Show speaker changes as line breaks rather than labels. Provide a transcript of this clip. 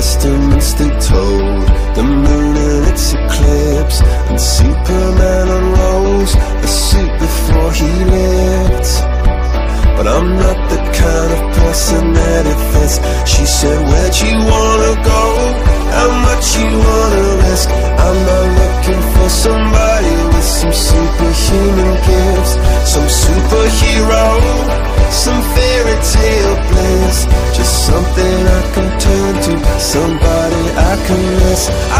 testaments they told, the moon and its eclipse, and Superman unrolls a suit before he lived. But I'm not the kind of person that it fits. She said, Where'd you wanna go? How much you wanna risk? I'm not looking for somebody with some superhuman gifts, some superhero, some fairy tale can